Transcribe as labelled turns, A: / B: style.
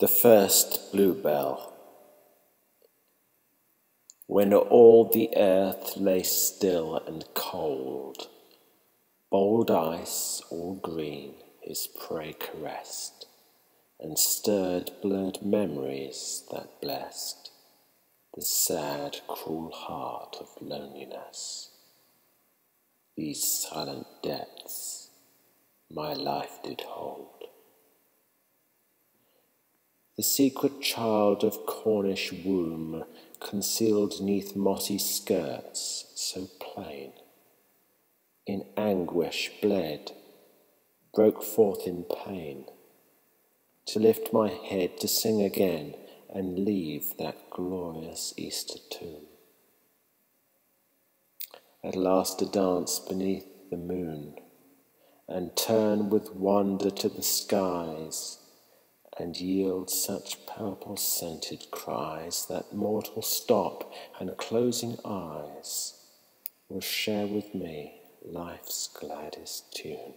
A: The first bluebell. When all the earth lay still and cold, Bold ice, all green, his prey caressed, And stirred blurred memories that blessed The sad, cruel heart of loneliness. These silent depths my life did hold. The secret child of Cornish womb, Concealed neath mossy skirts so plain, In anguish bled, broke forth in pain, To lift my head to sing again, And leave that glorious Easter tomb. At last to dance beneath the moon, And turn with wonder to the skies and yield such purple scented cries that mortal stop and closing eyes will share with me life's gladdest tune.